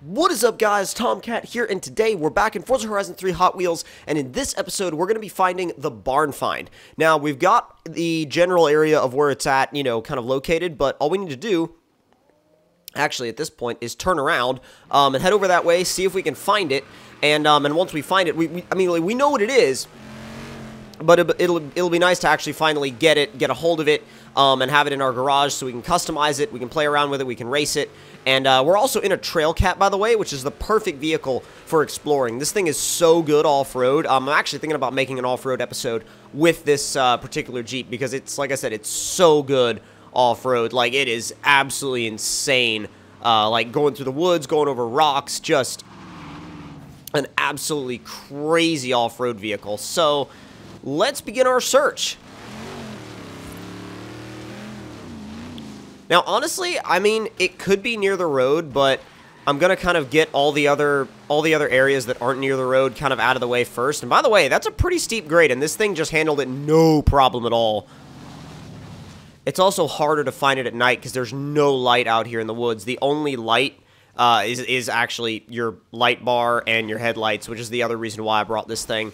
What is up guys, Tomcat here, and today we're back in Forza Horizon 3 Hot Wheels, and in this episode we're going to be finding the barn find. Now, we've got the general area of where it's at, you know, kind of located, but all we need to do, actually at this point, is turn around um, and head over that way, see if we can find it, and um, and once we find it, we, we I mean, like, we know what it is, but it, it'll, it'll be nice to actually finally get it, get a hold of it, um, and have it in our garage so we can customize it, we can play around with it, we can race it, and uh, we're also in a Trailcat, by the way, which is the perfect vehicle for exploring. This thing is so good off-road. Um, I'm actually thinking about making an off-road episode with this uh, particular Jeep because it's, like I said, it's so good off-road. Like, it is absolutely insane. Uh, like, going through the woods, going over rocks, just an absolutely crazy off-road vehicle. So, let's begin our search. Now, honestly, I mean, it could be near the road, but I'm gonna kind of get all the other all the other areas that aren't near the road kind of out of the way first. And by the way, that's a pretty steep grade, and this thing just handled it no problem at all. It's also harder to find it at night because there's no light out here in the woods. The only light uh, is is actually your light bar and your headlights, which is the other reason why I brought this thing.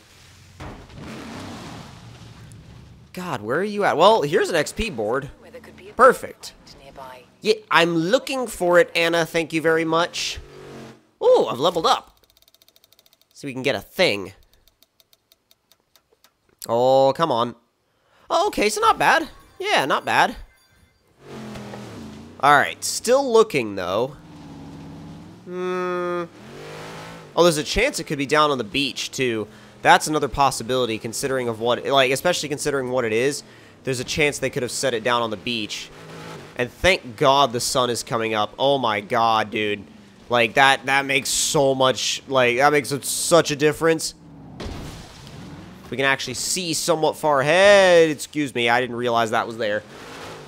God, where are you at? Well, here's an XP board. Perfect. Yeah, I'm looking for it, Anna. Thank you very much. Oh, I've leveled up. So we can get a thing. Oh, come on. Oh, okay, so not bad. Yeah, not bad. Alright, still looking, though. Hmm. Oh, there's a chance it could be down on the beach, too. That's another possibility, considering of what... Like, especially considering what it is. There's a chance they could have set it down on the beach. And thank God the sun is coming up. Oh my God, dude. Like, that, that makes so much, like, that makes such a difference. We can actually see somewhat far ahead. Excuse me, I didn't realize that was there.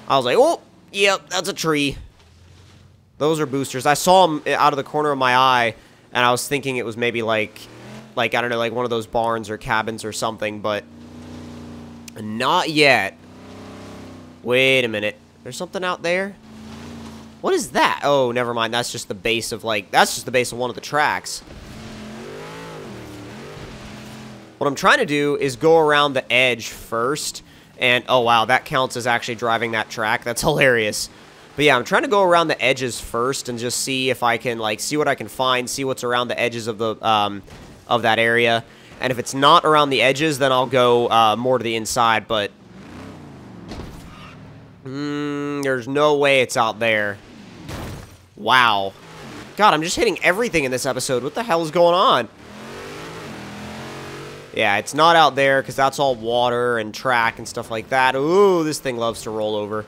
I was like, oh, yep, that's a tree. Those are boosters. I saw them out of the corner of my eye, and I was thinking it was maybe like, like, I don't know, like one of those barns or cabins or something, but not yet. Wait a minute. There's something out there? What is that? Oh, never mind. That's just the base of, like, that's just the base of one of the tracks. What I'm trying to do is go around the edge first. And, oh, wow, that counts as actually driving that track. That's hilarious. But yeah, I'm trying to go around the edges first and just see if I can, like, see what I can find, see what's around the edges of the, um, of that area. And if it's not around the edges, then I'll go, uh, more to the inside, but Mm, there's no way it's out there. Wow. God, I'm just hitting everything in this episode. What the hell is going on? Yeah, it's not out there because that's all water and track and stuff like that. Ooh, this thing loves to roll over.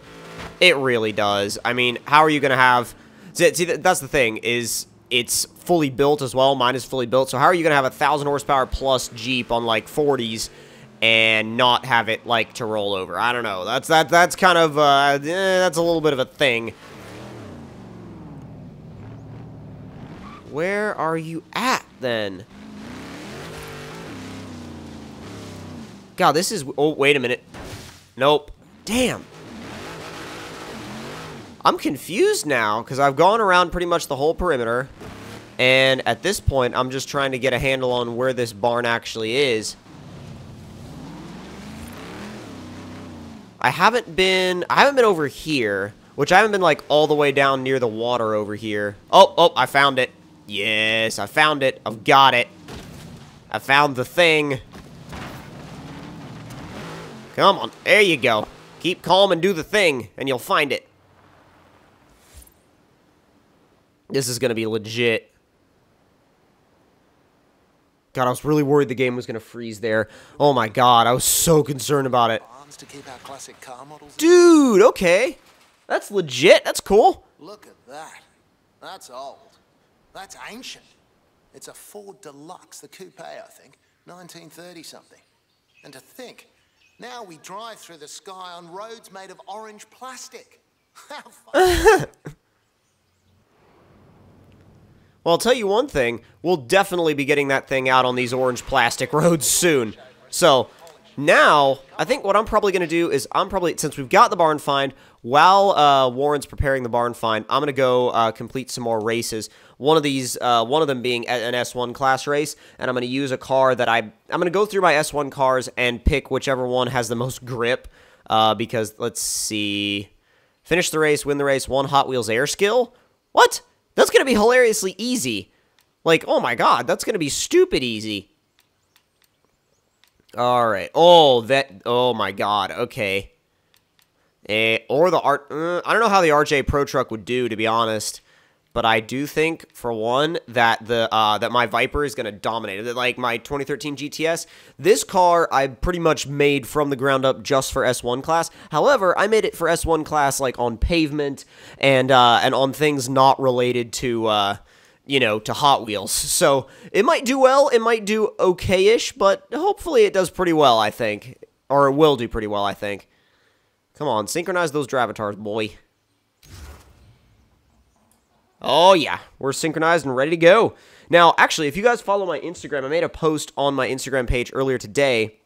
It really does. I mean, how are you going to have... See, that's the thing, is it's fully built as well. Mine is fully built. So how are you going to have a 1,000 horsepower plus Jeep on, like, 40s and not have it like to roll over. I don't know. That's that that's kind of uh, eh, that's a little bit of a thing. Where are you at then? God, this is Oh, wait a minute. Nope. Damn. I'm confused now because I've gone around pretty much the whole perimeter. And at this point, I'm just trying to get a handle on where this barn actually is. I haven't been, I haven't been over here, which I haven't been like all the way down near the water over here. Oh, oh, I found it. Yes, I found it. I've got it. I found the thing. Come on, there you go. Keep calm and do the thing, and you'll find it. This is to be legit. God, I was really worried the game was to freeze there. Oh my god, I was so concerned about it to keep our classic car models. Dude, okay. That's legit. That's cool. Look at that. That's old. That's ancient. It's a Ford Deluxe, the coupe, I think. 1930 something. And to think, now we drive through the sky on roads made of orange plastic. well, I'll tell you one thing. We'll definitely be getting that thing out on these orange plastic roads soon. So, Now, I think what I'm probably going to do is I'm probably, since we've got the barn find, while uh, Warren's preparing the barn find, I'm going to go uh, complete some more races. One of these, uh, one of them being an S1 class race, and I'm going to use a car that I, I'm going to go through my S1 cars and pick whichever one has the most grip, uh, because, let's see, finish the race, win the race, one Hot Wheels air skill? What? That's going to be hilariously easy. Like, oh my god, that's going to be stupid easy. All right. Oh, that. Oh my God. Okay. Eh, or the art. Uh, I don't know how the RJ Pro Truck would do, to be honest. But I do think, for one, that the uh, that my Viper is going to dominate it. Like my 2013 GTS, this car I pretty much made from the ground up just for S1 class. However, I made it for S1 class like on pavement and uh, and on things not related to uh, you know, to Hot Wheels. So it might do well, it might do okay-ish, but hopefully it does pretty well, I think. Or it will do pretty well, I think. Come on, synchronize those Drivatars, boy. Oh, yeah. We're synchronized and ready to go. Now, actually, if you guys follow my Instagram, I made a post on my Instagram page earlier today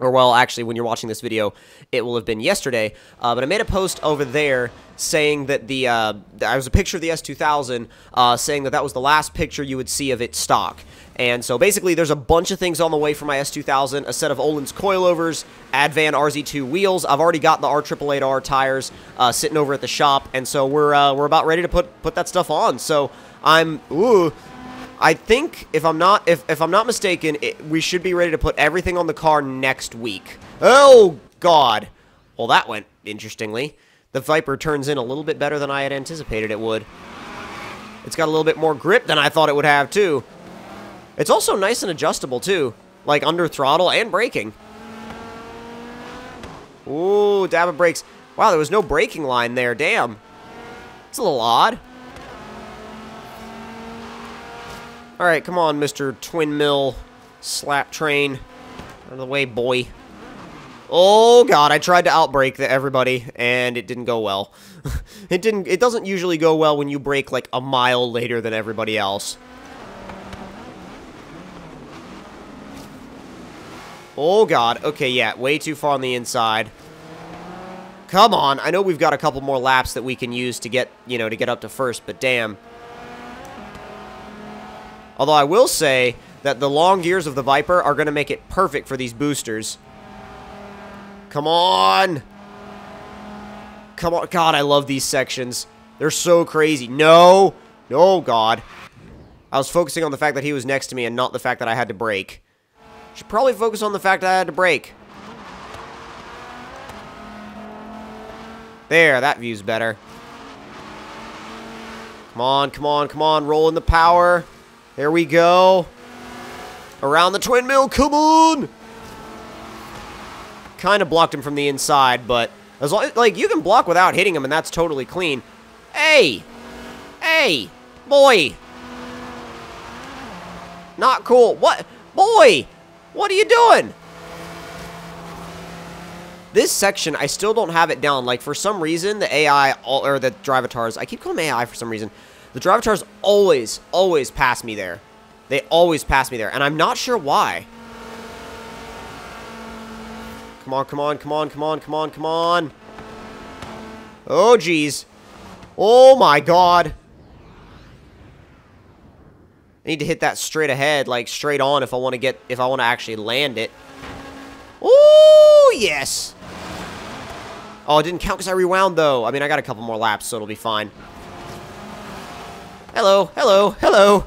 or well, actually, when you're watching this video, it will have been yesterday. Uh, but I made a post over there saying that the uh, I was a picture of the S2000, uh, saying that that was the last picture you would see of its stock. And so basically, there's a bunch of things on the way for my S2000: a set of Öhlins coilovers, Advan RZ2 wheels. I've already got the R888R tires uh, sitting over at the shop, and so we're uh, we're about ready to put put that stuff on. So I'm ooh. I think if I'm not if, if I'm not mistaken, it, we should be ready to put everything on the car next week. Oh God! Well, that went interestingly. The Viper turns in a little bit better than I had anticipated it would. It's got a little bit more grip than I thought it would have too. It's also nice and adjustable too, like under throttle and braking. Ooh, dab of brakes. Wow, there was no braking line there. Damn. It's a little odd. Alright, come on, Mr. Twin Mill Slap Train. Out of the way, boy. Oh god, I tried to outbrake the everybody, and it didn't go well. it didn't. It doesn't usually go well when you brake, like a mile later than everybody else. Oh god, okay, yeah, way too far on the inside. Come on, I know we've got a couple more laps that we can use to get, you know, to get up to first, but damn. Although I will say that the long gears of the Viper are going to make it perfect for these boosters. Come on! Come on. God, I love these sections. They're so crazy. No! No, God. I was focusing on the fact that he was next to me and not the fact that I had to brake. Should probably focus on the fact that I had to brake. There, that view's better. Come on, come on, come on. Roll in the power. There we go. Around the twin mill, come on! Kind of blocked him from the inside, but as long, like you can block without hitting him, and that's totally clean. Hey, hey, boy, not cool. What, boy? What are you doing? This section, I still don't have it down. Like, for some reason, the AI, or the Drivatars, I keep calling AI for some reason. The Drivatars always, always pass me there. They always pass me there, and I'm not sure why. Come on, come on, come on, come on, come on, come on. Oh, jeez. Oh, my God. I need to hit that straight ahead, like straight on if I want to get, if I want to actually land it. Oh, yes. Oh, it didn't count because I rewound, though. I mean, I got a couple more laps, so it'll be fine. Hello, hello, hello.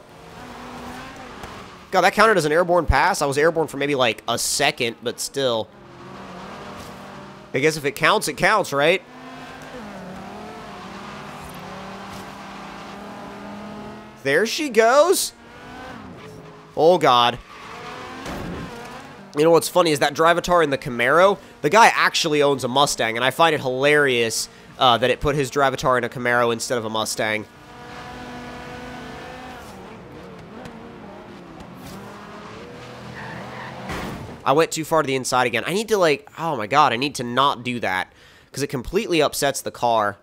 God, that counted as an airborne pass? I was airborne for maybe like a second, but still. I guess if it counts, it counts, right? There she goes. Oh, God. You know what's funny is that Drivatar in the Camaro, the guy actually owns a Mustang, and I find it hilarious uh, that it put his Drivatar in a Camaro instead of a Mustang. I went too far to the inside again. I need to like, oh my god, I need to not do that. Because it completely upsets the car.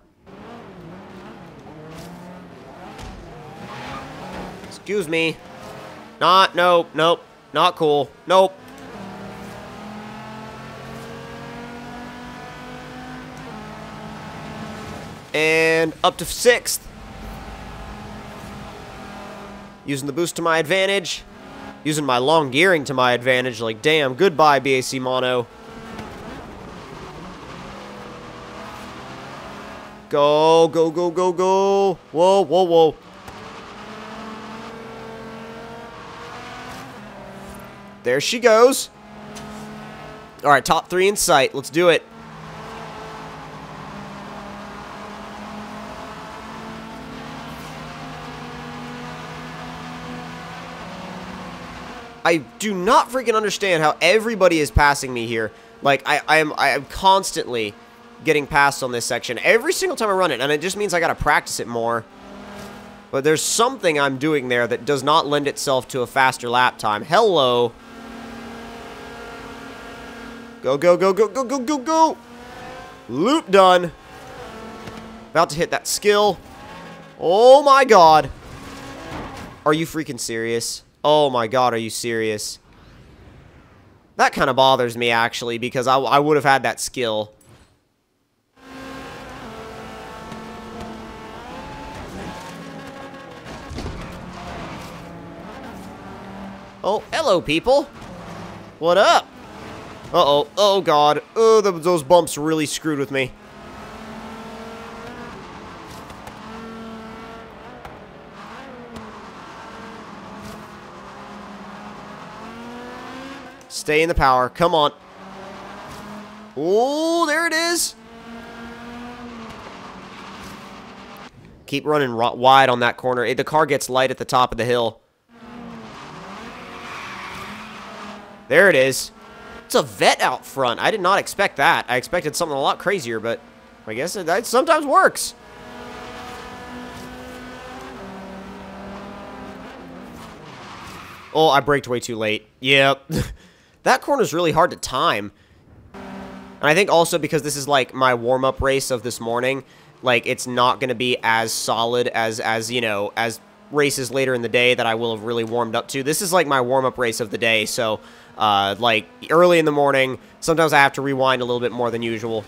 Excuse me. Not, nope, nope. Not cool. Nope. And up to sixth. Using the boost to my advantage. Using my long gearing to my advantage. Like, damn, goodbye, BAC Mono. Go, go, go, go, go. Whoa, whoa, whoa. There she goes. All right, top three in sight. Let's do it. I do not freaking understand how everybody is passing me here. Like, I, I am I am constantly getting passed on this section every single time I run it, and it just means I gotta practice it more. But there's something I'm doing there that does not lend itself to a faster lap time. Hello. Go, go, go, go, go, go, go, go. Loop done. About to hit that skill. Oh my god. Are you freaking serious? Oh my god, are you serious? That kind of bothers me, actually, because I, I would have had that skill. Oh, hello, people. What up? Uh-oh. Oh, God. Oh, those bumps really screwed with me. Stay in the power. Come on. Oh, there it is. Keep running wide on that corner. The car gets light at the top of the hill. There it is. It's a Vette out front. I did not expect that. I expected something a lot crazier, but I guess it, it sometimes works. Oh, I braked way too late. Yep. that corner is really hard to time. And I think also because this is like my warm-up race of this morning, like it's not going to be as solid as, as, you know, as races later in the day that I will have really warmed up to. This is like my warm-up race of the day, so uh, like early in the morning, sometimes I have to rewind a little bit more than usual.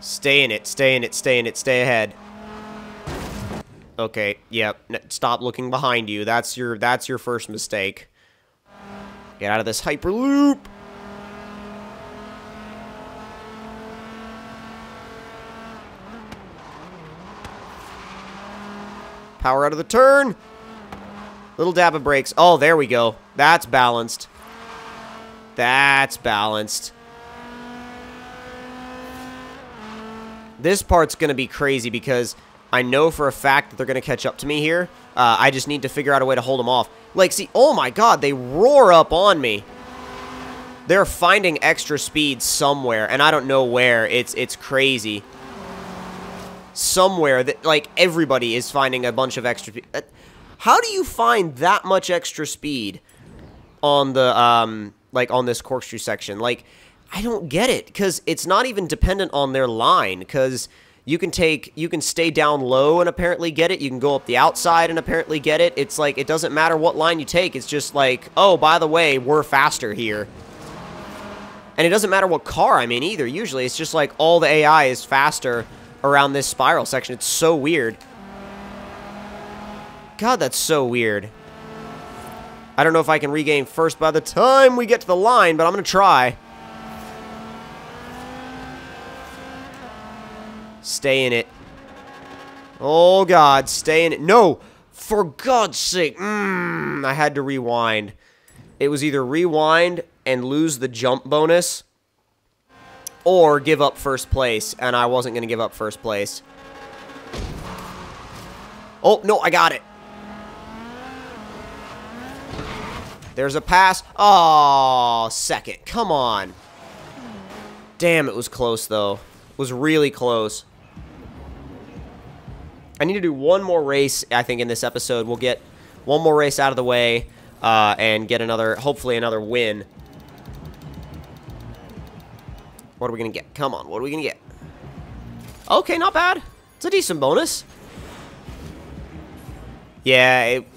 Stay in it, stay in it, stay in it, stay ahead. Okay, yep, stop looking behind you. That's your that's your first mistake. Get out of this hyperloop. Power out of the turn. Little dab of brakes. Oh, there we go. That's balanced. That's balanced. This part's going to be crazy because I know for a fact that they're going to catch up to me here. Uh, I just need to figure out a way to hold them off. Like, see, oh my god, they roar up on me. They're finding extra speed somewhere, and I don't know where. It's it's crazy somewhere that, like, everybody is finding a bunch of extra... Uh, how do you find that much extra speed on the, um, like, on this corkscrew section? Like, I don't get it, because it's not even dependent on their line, because you can take, you can stay down low and apparently get it, you can go up the outside and apparently get it. It's like, it doesn't matter what line you take, it's just like, oh, by the way, we're faster here. And it doesn't matter what car I'm in either, usually. It's just like all the AI is faster around this spiral section. It's so weird. God, that's so weird. I don't know if I can regain first by the time we get to the line, but I'm going to try. Stay in it. Oh, God. Stay in it. No! For God's sake. Mm, I had to rewind. It was either rewind and lose the jump bonus or give up first place, and I wasn't going to give up first place. Oh, no, I got it. There's a pass. Oh, second. Come on. Damn, it was close, though. It was really close. I need to do one more race, I think, in this episode. We'll get one more race out of the way uh, and get another, hopefully another win. What are we going to get? Come on, what are we going to get? Okay, not bad. It's a decent bonus. Yeah, it,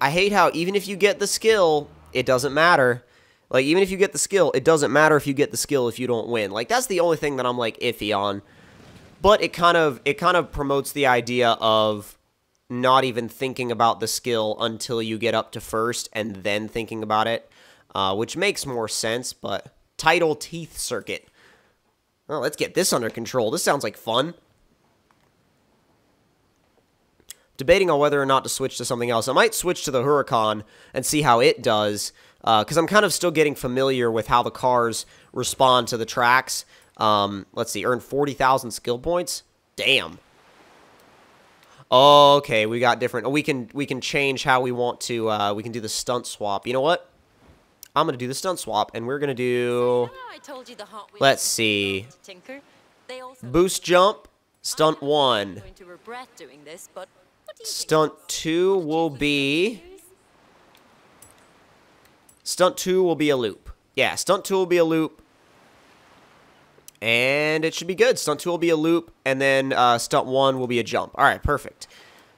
I hate how even if you get the skill, it doesn't matter. Like, even if you get the skill, it doesn't matter if you get the skill if you don't win. Like, that's the only thing that I'm, like, iffy on. But it kind of, it kind of promotes the idea of not even thinking about the skill until you get up to first and then thinking about it, uh, which makes more sense, but Tidal Teeth Circuit. Oh, let's get this under control. This sounds like fun. Debating on whether or not to switch to something else. I might switch to the Huracan and see how it does, because uh, I'm kind of still getting familiar with how the cars respond to the tracks. Um, let's see, earn 40,000 skill points? Damn. Okay, we got different. We can we can change how we want to. Uh, we can do the stunt swap. You know what? I'm gonna do the stunt swap, and we're gonna do. Let's see. Boost jump, stunt one. Stunt two will be. Stunt two will be a loop. Yeah, stunt two will be a loop. And it should be good. Stunt 2 will be a loop, and then uh, Stunt 1 will be a jump. All right, perfect.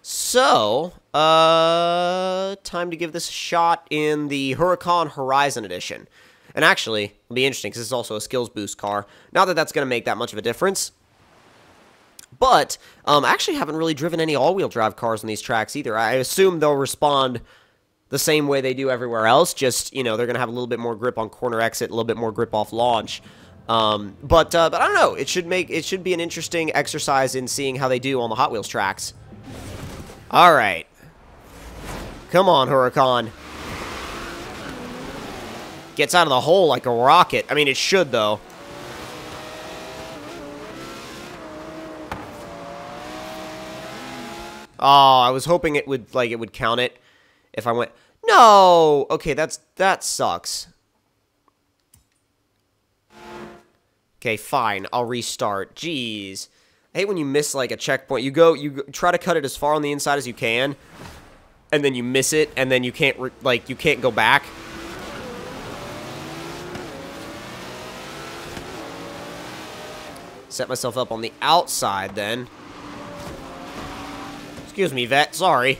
So, uh, time to give this a shot in the Huracan Horizon Edition. And actually, it'll be interesting because it's also a skills boost car. Not that that's going to make that much of a difference. But, um, I actually haven't really driven any all-wheel drive cars on these tracks either. I assume they'll respond the same way they do everywhere else. Just, you know, they're going to have a little bit more grip on corner exit, a little bit more grip off launch. Um, but uh, but I don't know. It should make it should be an interesting exercise in seeing how they do on the Hot Wheels tracks. All right, come on, Huracan. Gets out of the hole like a rocket. I mean, it should though. Oh, I was hoping it would like it would count it if I went. No. Okay, that's that sucks. Okay, fine. I'll restart. Jeez. I hate when you miss, like, a checkpoint. You go, you try to cut it as far on the inside as you can, and then you miss it, and then you can't, like, you can't go back. Set myself up on the outside, then. Excuse me, Vette. Sorry.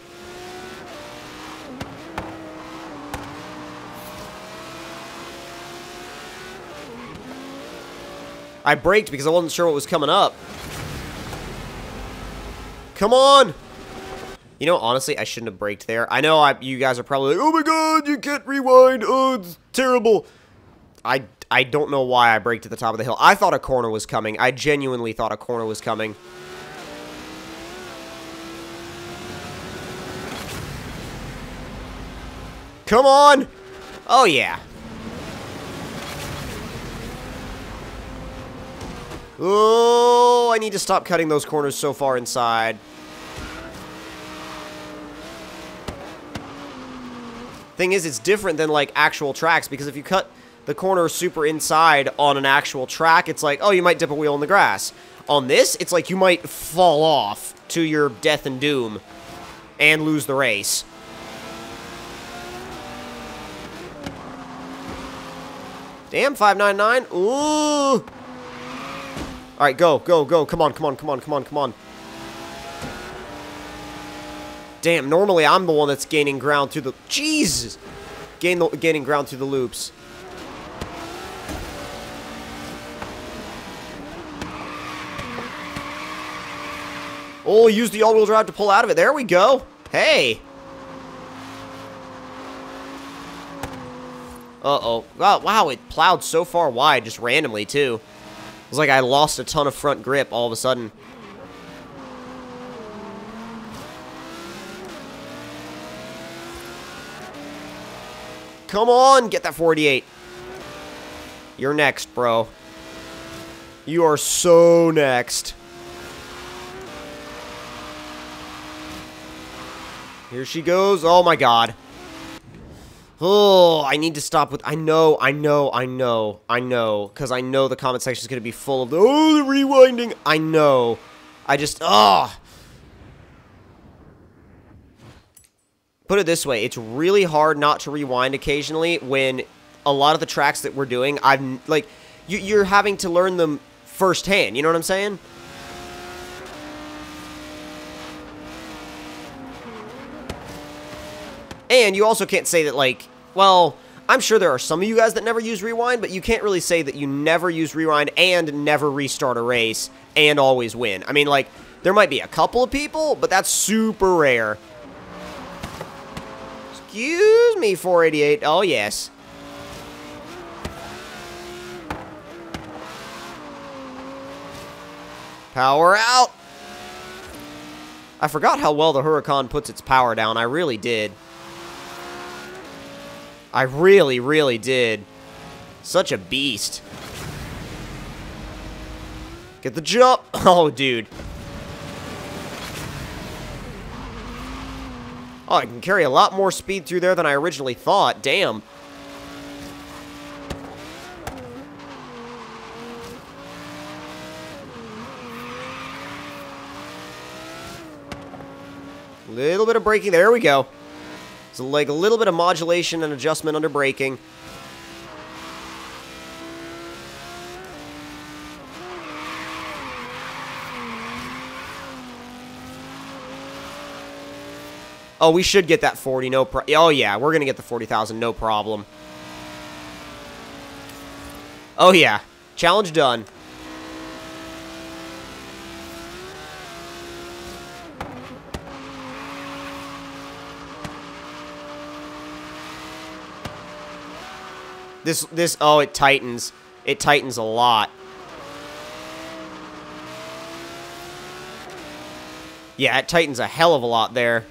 I braked because I wasn't sure what was coming up. Come on! You know, honestly, I shouldn't have braked there. I know I, you guys are probably like, oh my god, you can't rewind, oh, it's terrible. I, I don't know why I braked at the top of the hill. I thought a corner was coming. I genuinely thought a corner was coming. Come on! Oh, yeah. Oh, I need to stop cutting those corners so far inside. Thing is, it's different than, like, actual tracks, because if you cut the corner super inside on an actual track, it's like, oh, you might dip a wheel in the grass. On this, it's like you might fall off to your death and doom and lose the race. Damn, 599. Ooh. Alright, go, go, go. Come on, come on, come on, come on, come on. Damn, normally I'm the one that's gaining ground through the... Jesus! Gain the, gaining ground through the loops. Oh, use the all-wheel drive to pull out of it. There we go. Hey! Uh-oh. Wow, wow, it plowed so far wide just randomly, too. It's like I lost a ton of front grip all of a sudden. Come on, get that 48. You're next, bro. You are so next. Here she goes. Oh my god. Oh, I need to stop with... I know, I know, I know, I know. Because I know the comment section is going to be full of... The, oh, the rewinding. I know. I just... Oh. Put it this way. It's really hard not to rewind occasionally when a lot of the tracks that we're doing, I'm... Like, you, you're having to learn them firsthand. You know what I'm saying? And you also can't say that, like, well, I'm sure there are some of you guys that never use rewind, but you can't really say that you never use rewind and never restart a race and always win. I mean, like, there might be a couple of people, but that's super rare. Excuse me, 488. Oh, yes. Power out. I forgot how well the Huracan puts its power down. I really did. I really, really did. Such a beast. Get the jump. Oh, dude. Oh, I can carry a lot more speed through there than I originally thought. Damn. Little bit of braking. There we go. So like a little bit of modulation and adjustment under braking. Oh, we should get that 40, no pro- Oh, yeah, we're to get the 40,000, no problem. Oh, yeah. Challenge done. This, this, oh, it tightens. It tightens a lot. Yeah, it tightens a hell of a lot there.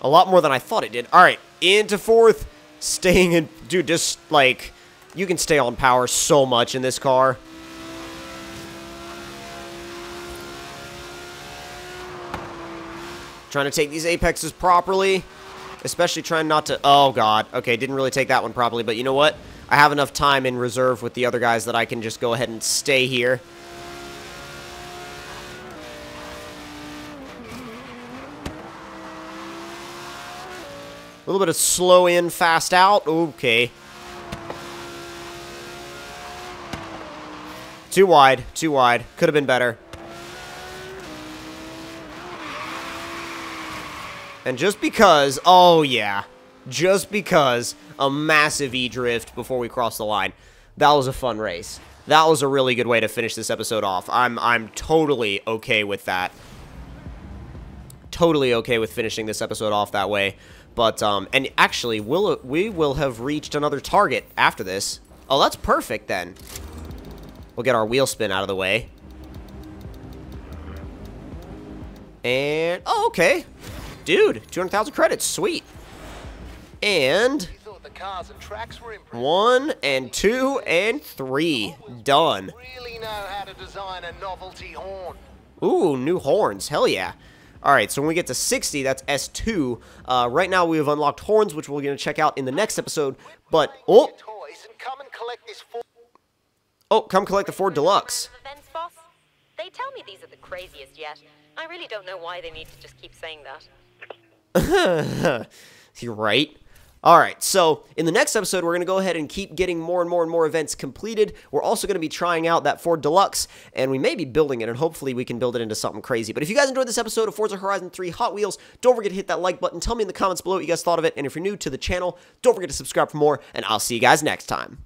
A lot more than I thought it did. Alright, into fourth. Staying in... Dude, just, like... You can stay on power so much in this car. Trying to take these apexes properly. Especially trying not to... Oh, God. Okay, didn't really take that one properly, but you know what? I have enough time in reserve with the other guys that I can just go ahead and stay here. A little bit of slow in, fast out. Okay. Too wide. Too wide. Could have been better. And just because, oh yeah, just because a massive E-drift before we cross the line, that was a fun race. That was a really good way to finish this episode off. I'm I'm totally okay with that. Totally okay with finishing this episode off that way. But um and actually we'll we will have reached another target after this. Oh, that's perfect then. We'll get our wheel spin out of the way. And oh, okay. Dude, 200,000 credits. Sweet. And one and two and three. Done. Really know how to design a novelty horn. Ooh, new horns. Hell yeah. Alright, so when we get to 60, that's S2. Uh, right now we have unlocked horns, which we're going to check out in the next episode. But, oh! Oh, come collect the Ford Deluxe. They tell me these are the craziest yet. I really don't know why they need to just keep saying that. You're right. All right, so in the next episode, we're going to go ahead and keep getting more and more and more events completed. We're also going to be trying out that Ford Deluxe, and we may be building it, and hopefully we can build it into something crazy. But if you guys enjoyed this episode of Forza Horizon 3 Hot Wheels, don't forget to hit that like button. Tell me in the comments below what you guys thought of it, and if you're new to the channel, don't forget to subscribe for more, and I'll see you guys next time.